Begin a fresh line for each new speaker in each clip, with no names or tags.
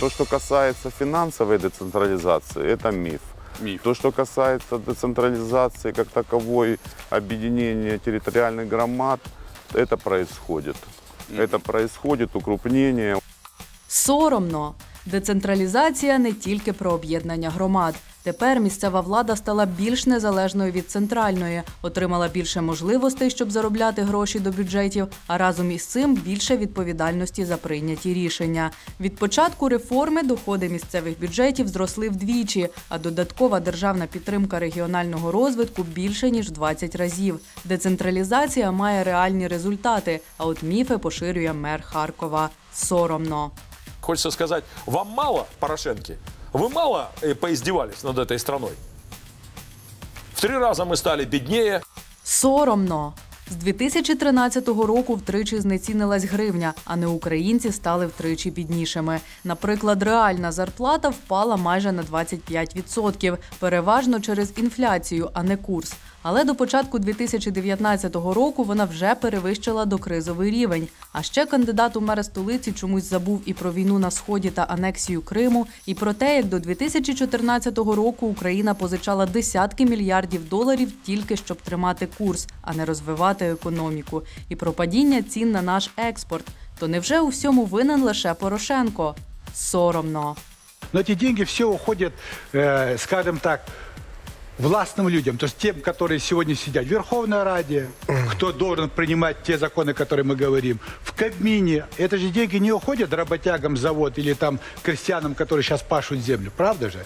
То, что касается финансовой децентрализации, это миф.
Миф.
То, что касается децентрализации как таковой, объединения территориальных громад, это происходит. Это происходит укрупнение.
Соромно. Децентралізація не тільки про об'єднання громад. Тепер місцева влада стала більш незалежною від центральної, отримала більше можливостей, щоб заробляти гроші до бюджетів, а разом із цим більше відповідальності за прийняті рішення. Від початку реформи доходи місцевих бюджетів зросли вдвічі, а додаткова державна підтримка регіонального розвитку більше ніж в 20 разів. Децентралізація має реальні результати, а от міфи поширює мер Харкова. Соромно.
Хочется сказать, вам мало Порошенки? Вы мало э, поиздевались над этой страной? В три раза мы стали беднее,
Соромно. З 2013 року втричі знецінилась гривня, а не українці стали втричі біднішими. Наприклад, реальна зарплата впала майже на 25%, переважно через інфляцію, а не курс. Але до початку 2019 року вона вже перевищила докризовий рівень. А ще кандидат у мери столиці чомусь забув і про війну на сході та анексію Криму, і про те, як до 2014 року Україна позичала десятки мільярдів доларів тільки щоб тримати курс, а не розвивати економіку, і про падіння цін на наш експорт. То невже у всьому винен лише Порошенко? Соромно.
Но эти деньги все уходят, э, скажем так, властным людям, то есть тем, которые сегодня сидят в Верховной Раде, кто должен принимать те законы, которые мы говорим, в Кабмине. Это же деньги не уходят работягам завод или там крестьянам, которые сейчас пашут землю, правда же?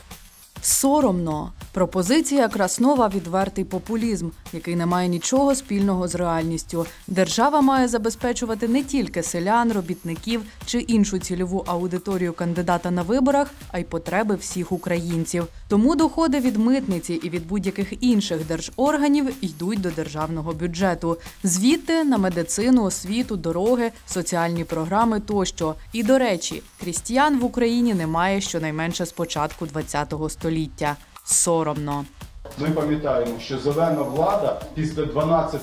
Соромно. Пропозиція Краснова відвертий популізм, який не має нічого спільного з реальністю. Держава має забезпечувати не тільки селян, робітників чи іншу цільову аудиторію кандидата на виборах, а й потреби всіх українців. Тому доходи від митниці і від будь-яких інших держорганів йдуть до державного бюджету. Звідти на медицину, освіту, дороги, соціальні програми тощо. І до речі, крістіян в Україні немає щонайменше з початку ХХ століття. Соромно.
Ми пам'ятаємо, що зелена влада після 12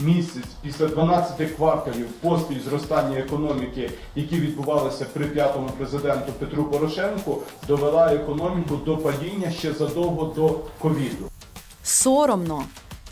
місяць, після 12 кварталів поспіль зростання економіки, які відбувалися при п'ятому президенту Петру Порошенку, довела економіку до падіння ще задовго до ковіду.
Соромно.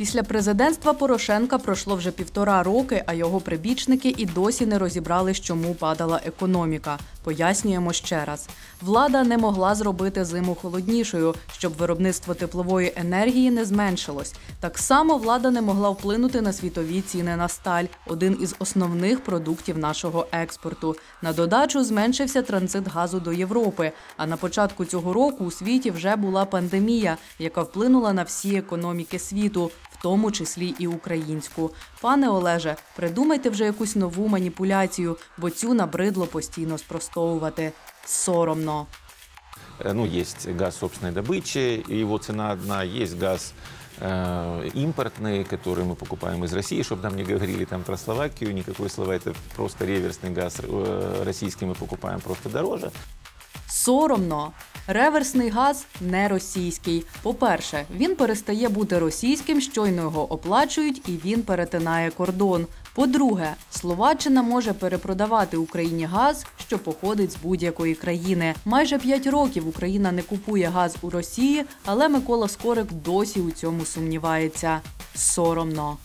Після президентства Порошенка пройшло вже півтора роки, а його прибічники і досі не розібрали, чому падала економіка. Пояснюємо ще раз: влада не могла зробити зиму холоднішою, щоб виробництво теплової енергії не зменшилось. Так само влада не могла вплинути на світові ціни на сталь, один із основних продуктів нашого експорту. На додачу зменшився транзит газу до Європи. А на початку цього року у світі вже була пандемія, яка вплинула на всі економіки світу, в тому числі і українську. Пане Олеже, придумайте вже якусь нову маніпуляцію, бо цю набридло постійно спростовувати. Соромно.
Э, ну, есть газ собственной добычи, и его цена одна, есть газ э, импортный, который мы покупаем из России, чтобы нам не говорили там про Словакию, никакой слова, это просто реверсный газ э, российский мы покупаем просто дороже.
Соромно. Реверсний газ не російський. По-перше, він перестає бути російським, щойно його оплачують, і він перетинає кордон. По-друге, Словаччина може перепродавати Україні газ, що походить з будь-якої країни. Майже п'ять років Україна не купує газ у Росії, але Микола Скорик досі у цьому сумнівається. Соромно.